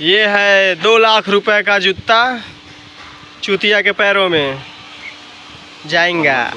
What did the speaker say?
ये है दो लाख रुपए का जूता चुतिया के पैरों में। जाएँगा।